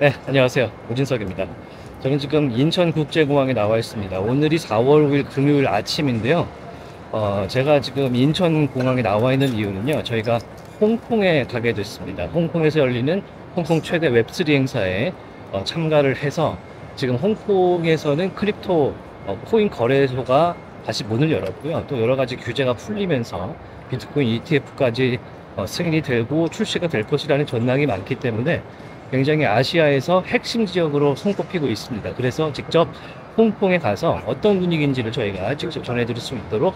네, 안녕하세요. 오진석입니다. 저는 지금 인천국제공항에 나와 있습니다. 오늘이 4월 5일 금요일 아침인데요. 어, 제가 지금 인천공항에 나와 있는 이유는요. 저희가 홍콩에 가게 됐습니다. 홍콩에서 열리는 홍콩 최대 웹3 행사에 어, 참가를 해서 지금 홍콩에서는 crypto 어, 코인 거래소가 다시 문을 열었고요. 또 여러 가지 규제가 풀리면서 비트코인 ETF까지 어, 승인이 되고 출시가 될 것이라는 전망이 많기 때문에 굉장히 아시아에서 핵심 지역으로 손꼽히고 있습니다. 그래서 직접 홍콩에 가서 어떤 분위기인지를 저희가 직접 전해드릴 수 있도록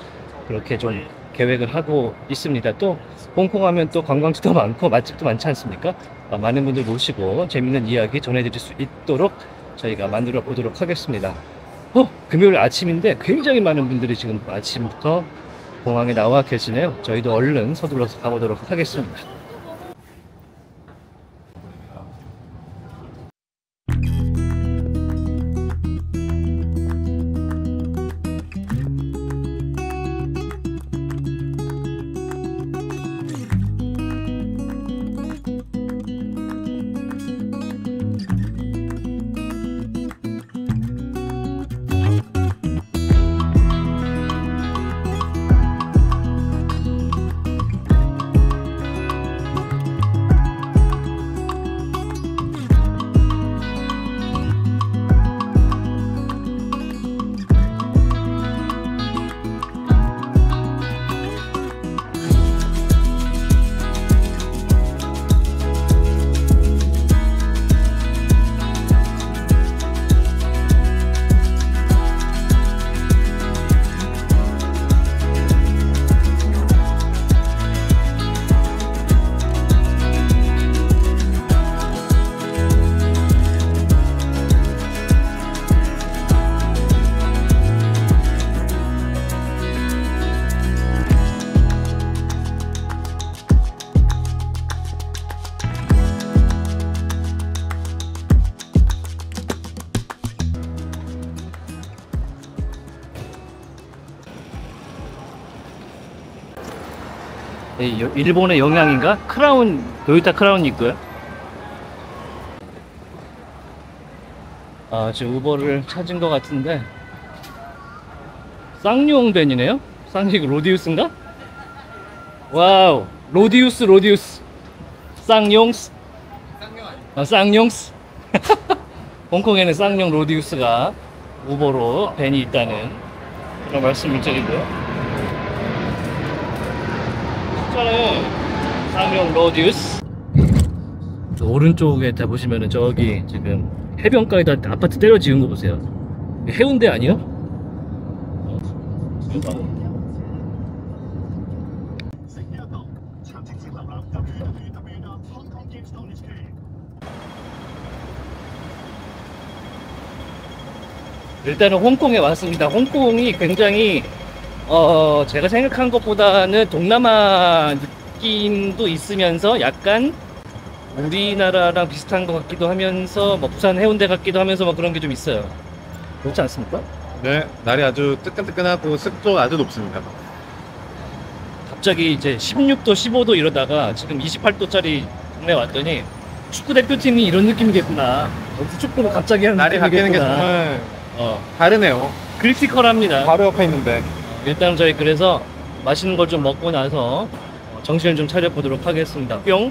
그렇게 좀 계획을 하고 있습니다. 또 홍콩 하면 또 관광지도 많고 맛집도 많지 않습니까? 어, 많은 분들 모시고 재밌는 이야기 전해드릴 수 있도록 저희가 만들어 보도록 하겠습니다. 어, 금요일 아침인데 굉장히 많은 분들이 지금 아침부터 공항에 나와 계시네요. 저희도 얼른 서둘러서 가보도록 하겠습니다. 일본의 영향인가? 크라운, 도요타 크라운이 있고요. 아, 지금 우버를 찾은 것 같은데. 쌍용 밴이네요? 쌍용 로디우스인가? wow, 로디우스, 로디우스. 쌍용스? 아, 쌍용스? 홍콩에는 쌍용 로디우스가 우버로 밴이 있다는 그런 말씀을 드리고요. 숫자는 쌍용 로디우스 저 오른쪽에 다 보시면은 저기 지금 해변가에다 아파트 때려 지은 거 보세요 해운대 아니요? 일단은 홍콩에 왔습니다. 홍콩이 굉장히 어 제가 생각한 것보다는 동남아 느낌도 있으면서 약간 우리나라랑 비슷한 것 같기도 하면서 뭐 부산 해운대 같기도 하면서 뭐 그런 게 좀 있어요. 그렇지 않습니까? 네, 날이 아주 뜨끈뜨끈하고 습도가 아주 높습니다. 갑자기 이제 16도, 15도 이러다가 지금 28도짜리 동네 왔더니 축구 대표팀이 이런 느낌이겠구나. 여기서 축구를 갑자기 하는 날이 바뀌는 게 느낌이겠구나. 정말 어, 다르네요. 크리티컬합니다. 바로 옆에 있는데. 일단 저희 그래서 맛있는 걸 좀 먹고 나서 정신을 좀 차려보도록 하겠습니다. 뿅!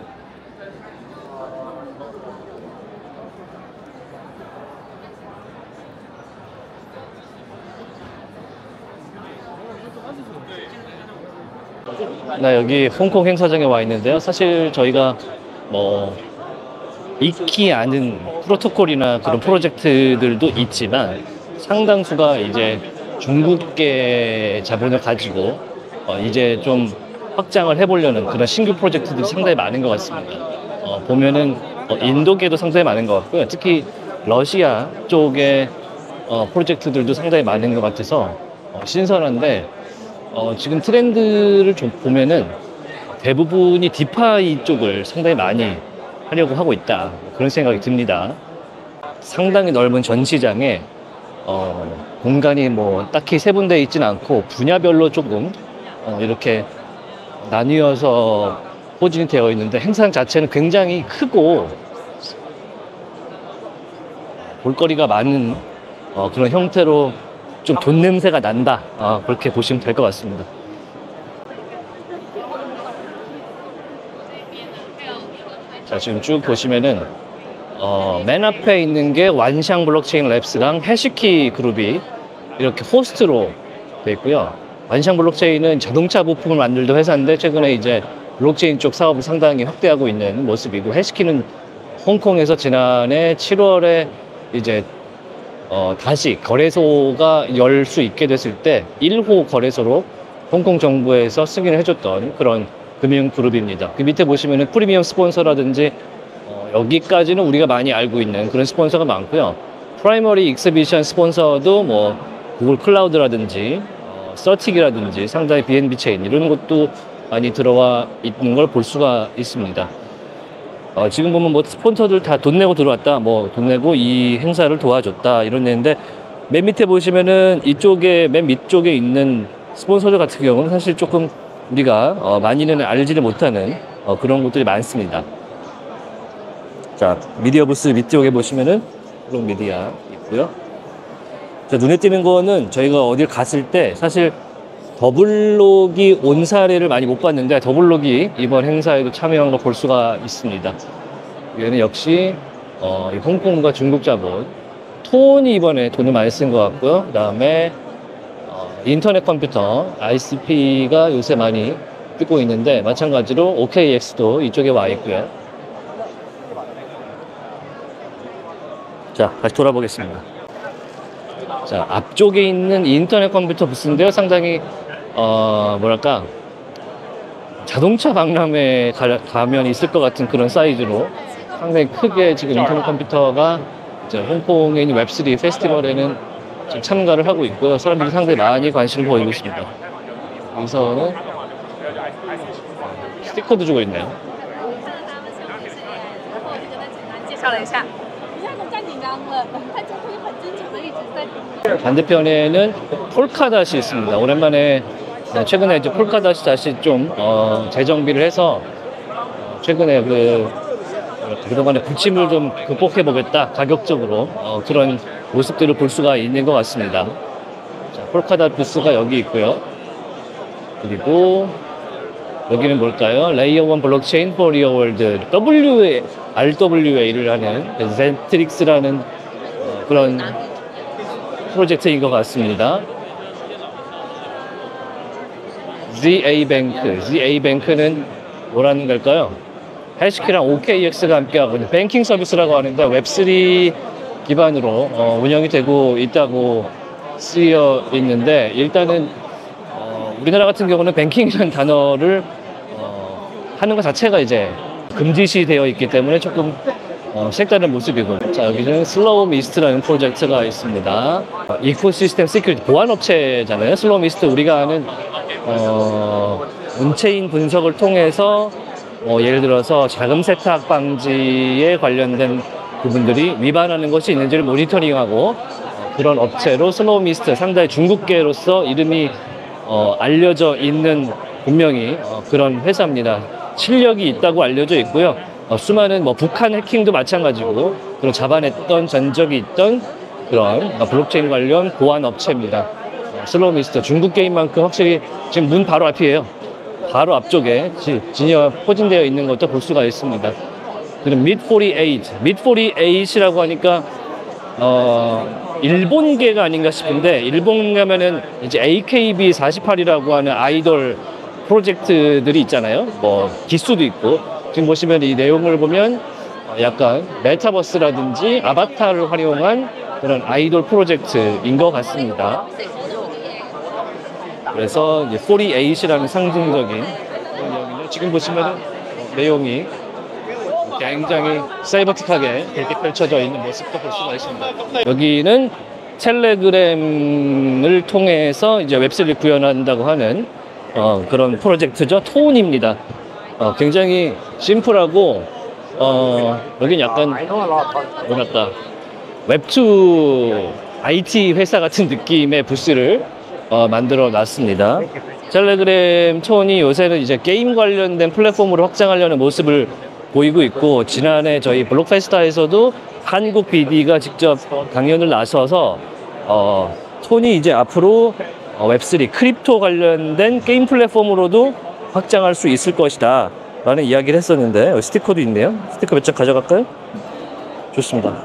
나 여기 홍콩 행사장에 와 있는데요. 사실 저희가 뭐 익히 아는 프로토콜이나 그런 프로젝트들도 있지만 상당수가 이제 중국계 자본을 가지고 어 이제 좀 확장을 해보려는 그런 신규 프로젝트들이 상당히 많은 것 같습니다. 어 보면은 어 인도계도 상당히 많은 것 같고요. 특히 러시아 쪽의 어 프로젝트들도 상당히 많은 것 같아서 어 신선한데 어 지금 트렌드를 좀 보면은 대부분이 디파이 쪽을 상당히 많이 하려고 하고 있다 그런 생각이 듭니다. 상당히 넓은 전시장에 어, 공간이 뭐 딱히 세분되어 있지는 않고 분야별로 조금 어, 이렇게 나뉘어서 포진이 되어 있는데 행상 자체는 굉장히 크고 볼거리가 많은 어, 그런 형태로 좀 돈 냄새가 난다 어, 그렇게 보시면 될 것 같습니다. 자 지금 쭉 보시면은 어, 맨 앞에 있는 게 Wanxiang Blockchain Labs랑 HashKey Group이 이렇게 호스트로 돼 있고요. Wanxiang Blockchain은 자동차 부품을 만들던 회사인데 최근에 이제 블록체인 쪽 사업을 상당히 확대하고 있는 모습이고 HashKey는 홍콩에서 지난해 7월에 이제 어, 다시 거래소가 열 수 있게 됐을 때 1호 거래소로 홍콩 정부에서 승인을 해줬던 그런 금융 그룹입니다. 그 밑에 보시면은 프리미엄 스폰서라든지 어, 여기까지는 우리가 많이 알고 있는 그런 스폰서가 많고요. Primary Exhibition Sponsor도 뭐 Google Cloud라든지 어, CertiK이라든지 상당히 BNB Chain 이런 것도 많이 들어와 있는 걸 볼 수가 있습니다. 어, 지금 보면 뭐 스폰서들 다 돈 내고 들어왔다, 뭐 돈 내고 이 행사를 도와줬다 이런 데인데 맨 밑에 보시면은 이쪽에 맨 밑쪽에 있는 스폰서들 같은 경우는 사실 조금 우리가 어, 많이는 알지를 못하는 어, 그런 것들이 많습니다. 자 미디어 부스 밑쪽에 보시면은 블록 미디어 있고요. 자 눈에 띄는 거는 저희가 어딜 갔을 때 사실 더블록이 온 사례를 많이 못 봤는데 더블록이 이번 행사에도 참여한 걸 볼 수가 있습니다. 얘는 역시 어, 이 홍콩과 중국 자본 톤이 이번에 돈을 많이 쓴 것 같고요. 그 다음에 어, 인터넷 컴퓨터 ICP가 요새 많이 뜨고 있는데 마찬가지로 OKX도 이쪽에 와 있고요. 자 다시 돌아보겠습니다. 자 앞쪽에 있는 인터넷 컴퓨터 부스인데요. 상당히 어, 뭐랄까 자동차 박람회 가면 있을 것 같은 그런 사이즈로 상당히 크게 지금 인터넷 컴퓨터가 홍콩에 있는 웹3 페스티벌에는 지금 참가를 하고 있고요. 사람들이 상당히 많이 관심을 보이고 있습니다. 우선은 스티커도 주고 있네요. 반대편에는 Polkadot이 있습니다. 오랜만에 최근에 이제 Polkadot이 다시 좀 어, 재정비를 해서 어, 최근에 그 어, 그동안의 부침을 좀 극복해 보겠다 가격적으로 어, 그런 모습들을 볼 수가 있는 것 같습니다. 자, Polkadot 부스가 여기 있고요. 그리고 여기는 뭘까요? Layer One Blockchain for Real World WA RWA를 하는 Zetrix라는 어, 그런 프로젝트인 것 같습니다. ZA 뱅크, ZA 뱅크는 뭐라는 걸까요? 해시키랑 OKX가 함께하고 있는 뱅킹 서비스라고 하는데 웹3 기반으로 어, 운영이 되고 있다고 쓰여 있는데 일단은 어, 우리나라 같은 경우는 뱅킹이라는 단어를 어, 하는 것 자체가 이제 금지시 되어 있기 때문에 조금 어, 색다른 모습이고. 자 여기는 SlowMist라는 프로젝트가 있습니다. 어, ecosystem security 보안 업체잖아요. SlowMist 우리가 아는 어, on-chain 분석을 통해서 어, 예를 들어서 자금 세탁 방지에 관련된 부분들이 위반하는 것이 있는지를 모니터링하고 어, 그런 업체로 SlowMist 상당히 중국계로서 이름이 어, 알려져 있는 분명히 어, 그런 회사입니다. 실력이 있다고 알려져 있고요. 어, 수많은 뭐 북한 해킹도 마찬가지고 그런 잡아냈던 전적이 있던 그런 어, 블록체인 관련 보안 업체입니다. 어, SlowMist 중국계인 만큼 확실히 지금 문 바로 앞이에요. 바로 앞쪽에 지- 진여 포진되어 있는 것도 볼 수가 있습니다. 그리고 Meet48, Meet48이라고 하니까 어, 일본계가 아닌가 싶은데 일본 가면은 이제 AKB48이라고 하는 아이돌 프로젝트들이 있잖아요. 뭐 기수도 있고 지금 보시면 이 내용을 보면 어, 약간 메타버스라든지 아바타를 활용한 그런 아이돌 프로젝트인 것 같습니다. 그래서 이제 48이라는 상징적인 내용인데 지금 보시면 내용이 굉장히 사이버틱하게 그렇게 펼쳐져 있는 모습도 볼 수가 있습니다. 여기는 텔레그램을 통해서 이제 웹3를 구현한다고 하는 어, 그런 프로젝트죠. 톤입니다. 어, 굉장히 심플하고 어, 여긴 약간 뭐랄까 웹2 IT 회사 같은 느낌의 부스를 어, 만들어 놨습니다. 텔레그램 톤이 요새는 이제 게임 관련된 플랫폼으로 확장하려는 모습을 보이고 있고 지난해 저희 블록페스타에서도 한국 BD가 직접 강연을 나서서 어, TON이 이제 앞으로 어, Web3 crypto 관련된 게임 플랫폼으로도 확장할 수 있을 것이다 라는 이야기를 했었는데 여기 스티커도 있네요 스티커 몇 장 가져갈까요? 좋습니다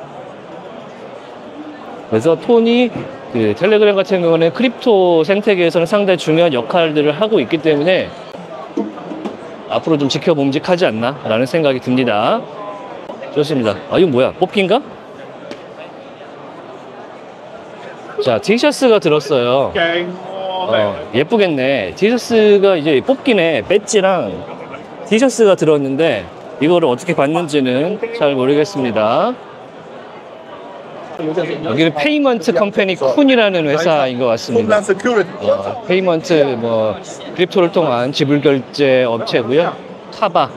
그래서 TON이 그 텔레그램 같은 경우는 crypto 생태계에서는 상당히 중요한 역할들을 하고 있기 때문에 앞으로 좀 지켜봄직하지 않나 라는 생각이 듭니다. 좋습니다. 아 이거 뭐야? 뽑기인가? 자 티셔츠가 들었어요. 어, 예쁘겠네. 티셔츠가 이제 뽑기네. 배지랑 티셔츠가 들었는데 이거를 어떻게 받는지는 잘 모르겠습니다 여기는 payment company 쿤이라는 회사인 것 같습니다. 어, payment 뭐 crypto를 통한 지불 결제 업체고요. Kava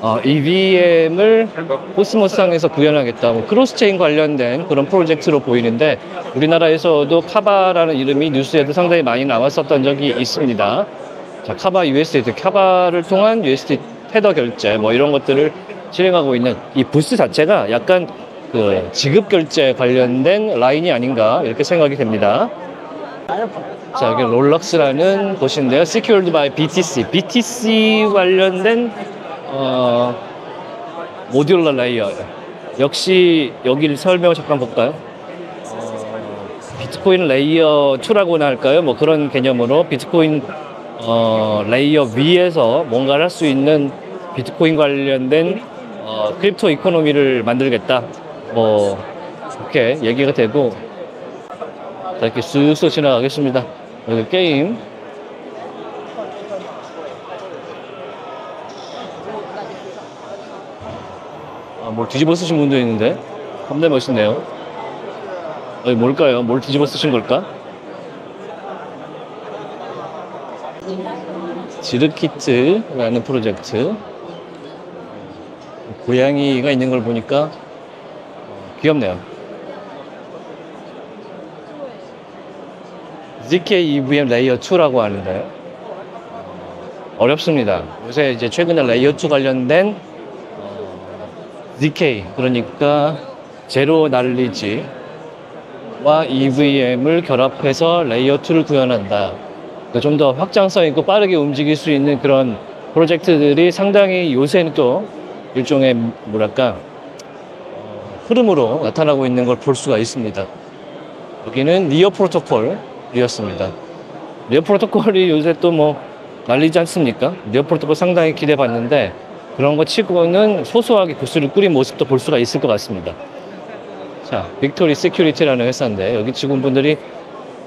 어, EVM을 Cosmos상에서 구현하겠다. 뭐 cross-chain 관련된 그런 프로젝트로 보이는데 우리나라에서도 Kava라는 이름이 뉴스에도 상당히 많이 나왔었던 적이 있습니다. 자, 카바 USDT, 카바를 통한 USD 테더 결제 뭐 이런 것들을 실행하고 있는 이 부스 자체가 약간 그 지급 결제 관련된 라인이 아닌가 이렇게 생각이 됩니다. 자, 여기 Rollux라는 곳인데요. Secured by BTC. BTC 관련된 어, modular layer. 역시 여기를 설명을 잠깐 볼까요? 어, 비트코인 layer 2라고나 할까요? 뭐 그런 개념으로 비트코인 어, layer 위에서 뭔가를 할 수 있는 비트코인 관련된 어, crypto economy를 만들겠다. 뭐 이렇게 얘기가 되고 자, 이렇게 쓱쓱 지나가겠습니다. 여기 게임. 아, 뭘 뒤집어 쓰신 분도 있는데. 겁나 멋있네요. 여기 뭘까요? 뭘 뒤집어 쓰신 걸까? Zircuit이라는 프로젝트. 고양이가 있는 걸 보니까 어, 귀엽네요. ZK EVM layer 2라고 하는데요. 어렵습니다. 요새 이제 최근에 layer 2 관련된 어, ZK 그러니까 제로 날리지와 EVM을 결합해서 layer 2를 구현한다. 좀더 확장성 있고 빠르게 움직일 수 있는 그런 프로젝트들이 상당히 요새는 또 일종의 뭐랄까 어, 흐름으로 나타나고 있는 걸 볼 수가 있습니다. 여기는 NEAR Protocol이었습니다. NEAR Protocol이 요새 또뭐 난리지 않습니까? NEAR Protocol 상당히 기대받는데 그런 거 치고는 소소하게 부스를 꾸린 모습도 볼 수가 있을 것 같습니다. 자, Victory Securities라는 회사인데 여기 직원분들이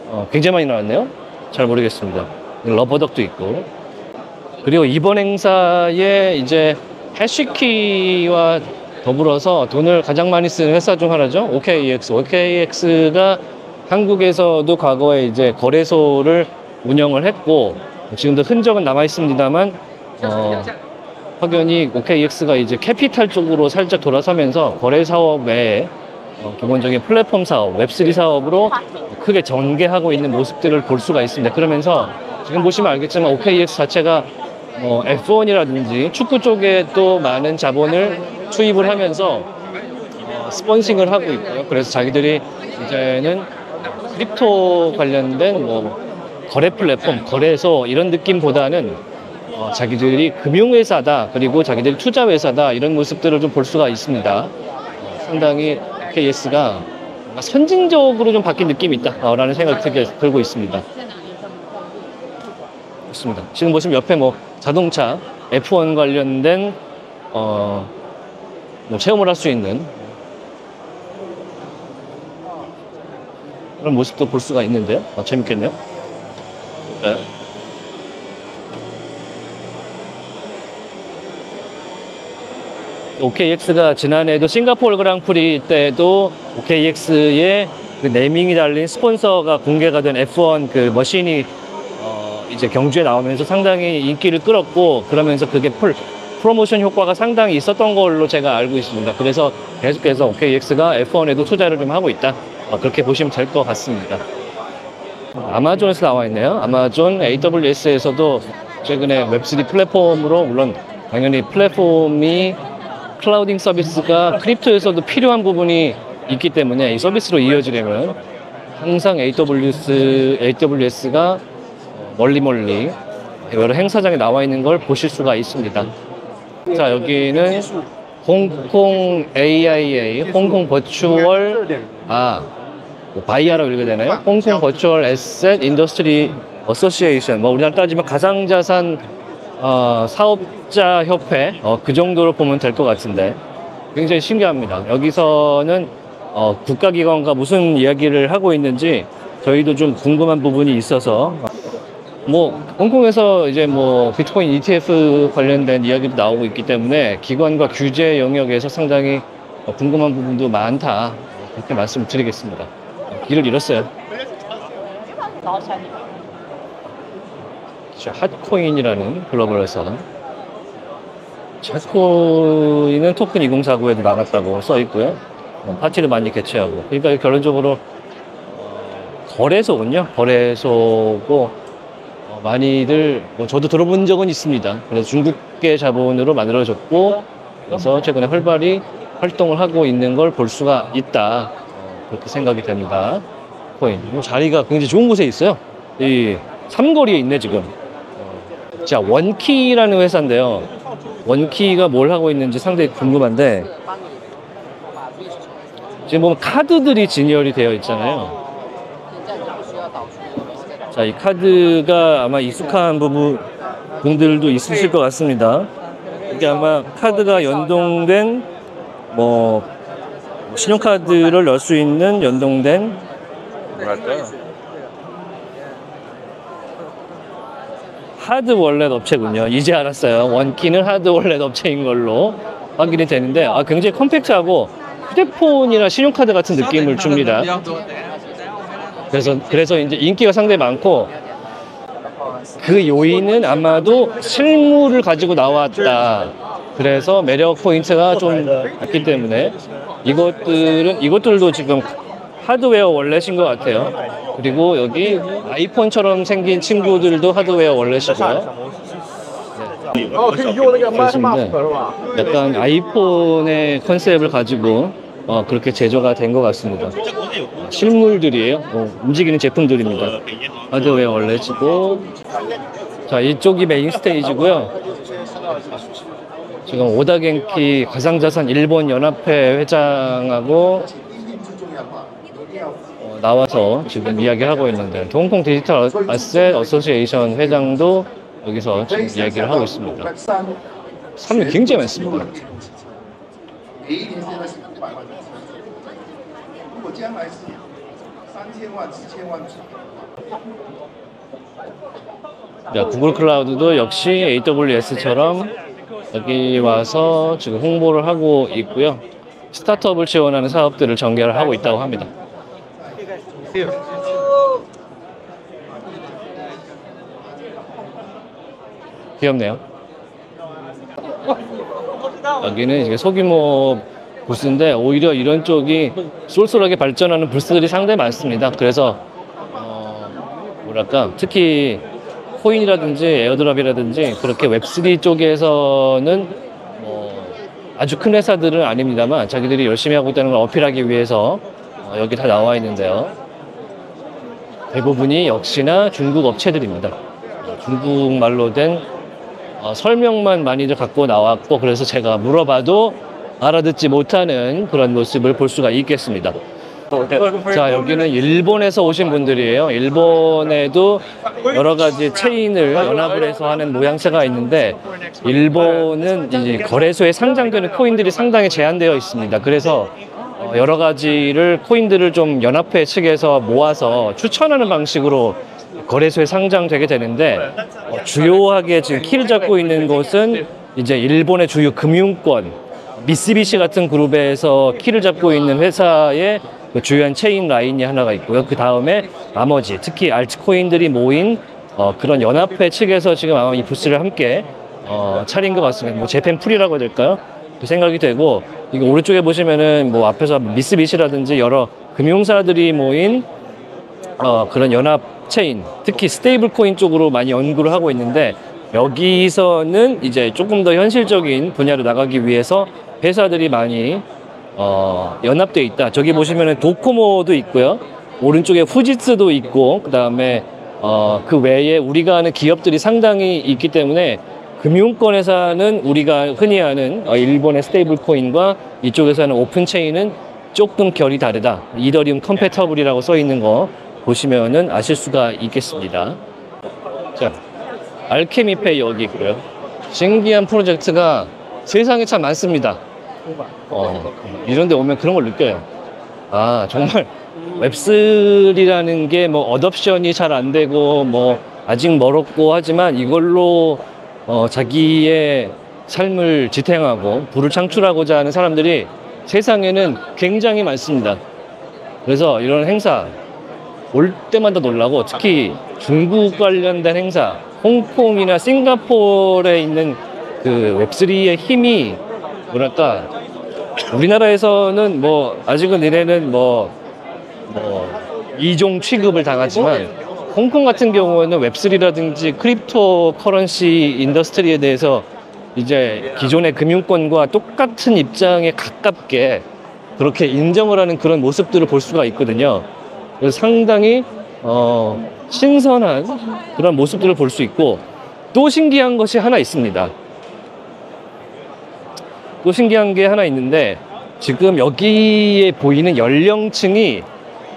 어, 굉장히 많이 나왔네요. 잘 모르겠습니다. rubber duck도 있고 그리고 이번 행사에 이제 HashKey와 더불어서 돈을 가장 많이 쓰는 회사 중 하나죠. OKX. OKX가 한국에서도 과거에 이제 거래소를 운영을 했고 지금도 흔적은 남아 있습니다만 어, 확연히 OKX가 이제 캐피탈 쪽으로 살짝 돌아서면서 거래 사업 외에 어, 기본적인 플랫폼 사업, Web3 사업으로 크게 전개하고 있는 모습들을 볼 수가 있습니다. 그러면서 지금 보시면 알겠지만 OKX 자체가 뭐 F1이라든지 축구 쪽에 또 많은 자본을 투입을 하면서 어, 스폰싱을 하고 있고요. 그래서 자기들이 이제는 crypto 관련된 뭐 거래 플랫폼, 거래소 이런 느낌보다는 어, 자기들이 금융회사다 그리고 자기들이 투자회사다 이런 모습들을 좀 볼 수가 있습니다. 어, 상당히 OKX가 선진적으로 좀 바뀐 느낌이 있다라는 생각이 들고 있습니다. 없습니다. 지금 보시면 옆에 뭐 자동차 F1 관련된 어, 뭐 체험을 할 수 있는 그런 모습도 볼 수가 있는데요. 어, 재밌겠네요. 네. OKX가 지난해도 싱가포르 그랑프리 때도 OKX의 그 네이밍이 달린 스폰서가 공개가 된 F1 그 머신이 어 이제 경주에 나오면서 상당히 인기를 끌었고 그러면서 그게 풀 프로모션 효과가 상당히 있었던 걸로 제가 알고 있습니다. 그래서 계속해서 OKX가 F1에도 투자를 좀 하고 있다. 어, 그렇게 보시면 될 것 같습니다. 아마존에서 나와 있네요. 아마존 AWS에서도 최근에 Web3 플랫폼으로 물론 당연히 플랫폼이 clouding 서비스가 crypto에서도 필요한 부분이 있기 때문에 이 서비스로 이어지려면 항상 AWS, AWS가 멀리 멀리 여러 행사장에 나와 있는 걸 보실 수가 있습니다. 자, 여기는 홍콩 AIA, 홍콩 Virtual, 아, 뭐 바이아라고 읽어야 되나요? 홍콩 Virtual Asset Industry Association, 뭐 우리나라 따지면 가상자산 어, 사업자 협회 어, 그 정도로 보면 될 것 같은데 굉장히 신기합니다. 여기서는 어, 국가기관과 무슨 이야기를 하고 있는지 저희도 좀 궁금한 부분이 있어서 뭐 홍콩에서 이제 뭐 비트코인 ETF 관련된 이야기도 나오고 있기 때문에 기관과 규제 영역에서 상당히 어, 궁금한 부분도 많다 그렇게 말씀을 드리겠습니다. 길을 잃었어요. 자, 핫코인이라는 글로벌 회사. 핫코인은 토큰 2049에도 나갔다고 써 있고요. 어, 파티를 많이 개최하고. 그러니까 결론적으로 어, 거래소군요. 거래소고 어, 많이들 뭐 저도 들어본 적은 있습니다. 그래서 중국계 자본으로 만들어졌고 그래서 최근에 활발히 활동을 하고 있는 걸 볼 수가 있다. 어, 그렇게 생각이 됩니다. 코인. 뭐 자리가 굉장히 좋은 곳에 있어요. 이 삼거리에 있네 지금. 자 원키라는 회사인데요. 원키가 뭘 하고 있는지 상당히 궁금한데 지금 보면 카드들이 진열이 되어 있잖아요. 자, 이 카드가 아마 익숙한 부분 분들도 있으실 것 같습니다. 이게 아마 카드가 연동된 뭐 신용카드를 넣을 수 있는 연동된 뭐랄까요? hard wallet 업체군요. 이제 알았어요. OneKey는 hard wallet 업체인 걸로 확인이 되는데 아, 굉장히 compact하고 휴대폰이나 신용카드 같은 느낌을 줍니다. 그래서 그래서 이제 인기가 상당히 많고 그 요인은 아마도 실물을 가지고 나왔다. 그래서 매력 포인트가 좀 있기 때문에 이것들은 이것들도 지금 하드웨어 wallet인 것 같아요. 그리고 여기 아이폰처럼 생긴 친구들도 하드웨어 월렛이고요. 그렇습니다. 약간 아이폰의 컨셉을 가지고 어, 그렇게 제조가 된 것 같습니다. 실물들이에요. 어, 움직이는 제품들입니다. 하드웨어 월렛이고 자 이쪽이 메인 스테이지고요. 지금 오다겐키 가상자산 일본 연합회 회장하고 어, 나와서 지금 이야기를 하고 있는데 홍콩 Digital Asset Association 회장도 여기서 지금 이야기를 하고 있습니다. 사람이 굉장히 많습니다. 果将来是三千万、四千万， 자, 구글 클라우드도 역시 AWS처럼 여기 와서 지금 홍보를 하고 있고요. 스타트업을 지원하는 사업들을 전개를 하고 있다고 합니다. 귀엽네요. 여기는 이제 소규모 부스인데 오히려 이런 쪽이 쏠쏠하게 발전하는 부스들이 상당히 많습니다. 그래서 어, 뭐랄까 특히 코인이라든지 airdrop이라든지 그렇게 Web3 쪽에서는 뭐 아주 큰 회사들은 아닙니다만 자기들이 열심히 하고 있다는 걸 어필하기 위해서 어, 여기 다 나와 있는데요. 대부분이 역시나 중국 업체들입니다. 어, 중국말로 된 어, 설명만 많이들 갖고 나왔고 그래서 제가 물어봐도 알아듣지 못하는 그런 모습을 볼 수가 있겠습니다. 자, 여기는 일본에서 오신 분들이에요. 일본에도 여러 가지 체인을 연합을 해서 하는 모양새가 있는데, 일본은 이제 거래소에 상장되는 코인들이 상당히 제한되어 있습니다. 그래서 어, 여러 가지를 코인들을 좀 연합회 측에서 모아서 추천하는 방식으로 거래소에 상장되게 되는데 어, 주요하게 지금 키를 잡고 있는 곳은 이제 일본의 주요 금융권 미쓰비시 같은 그룹에서 키를 잡고 있는 회사의 그 주요한 체인 라인이 하나가 있고요. 그 다음에 나머지 특히 altcoin들이 모인 어, 그런 연합회 측에서 지금 아마 이 부스를 함께 어, 차린 것 같습니다. 뭐 재팬풀이라고 해야 될까요? 그 생각이 되고 이거 오른쪽에 보시면은 뭐 앞에서 미쓰비시라든지 여러 금융사들이 모인 어, 그런 연합 체인, 특히 stable coin 쪽으로 많이 연구를 하고 있는데 여기서는 이제 조금 더 현실적인 분야로 나가기 위해서 회사들이 많이 어, 연합돼 있다. 저기 보시면은 도코모도 있고요. 오른쪽에 후지츠도 있고 그다음에 어, 그 외에 우리가 아는 기업들이 상당히 있기 때문에 금융권에서는 우리가 흔히 아는 어, 일본의 stable coin과 이쪽에서는 open chain은 조금 결이 다르다. 이더리움 compatible이라고 써 있는 거 보시면은 아실 수가 있겠습니다. 자, 알케미페이 여기 있고요. 신기한 프로젝트가 세상에 참 많습니다. 어, 이런 데 오면 그런 걸 느껴요. 아, 정말 Web3라는 게 뭐 adoption이 잘 안 되고 뭐 아직 멀었고 하지만 이걸로 어, 자기의 삶을 지탱하고 부를 창출하고자 하는 사람들이 세상에는 굉장히 많습니다. 그래서 이런 행사 올 때마다 놀라고 특히 중국 관련된 행사, 홍콩이나 싱가포르에 있는 그 Web3의 힘이 뭐랄까 우리나라에서는 뭐 아직은 니네는 뭐, 뭐 이종 취급을 당하지만 홍콩 같은 경우에는 Web3라든지 cryptocurrency industry에 대해서 이제 기존의 금융권과 똑같은 입장에 가깝게 그렇게 인정을 하는 그런 모습들을 볼 수가 있거든요. 그래서 상당히 어, 신선한 그런 모습들을 볼 수 있고 또 신기한 것이 하나 있습니다. 또 신기한 게 하나 있는데 지금 여기에 보이는 연령층이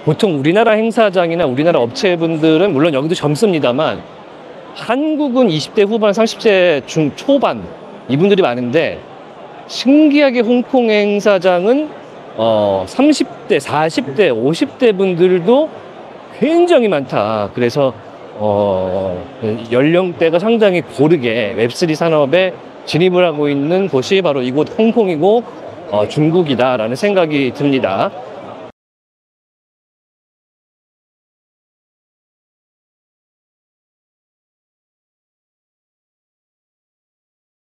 보통 우리나라 행사장이나 우리나라 업체분들은 물론 여기도 젊습니다만 한국은 20대 후반, 30대 중 초반 이분들이 많은데 신기하게 홍콩 행사장은 어 30대, 40대, 50대 분들도 굉장히 많다. 그래서 어 연령대가 상당히 고르게 웹3 산업에 진입을 하고 있는 곳이 바로 이곳 홍콩이고 어, 중국이다라는 생각이 듭니다.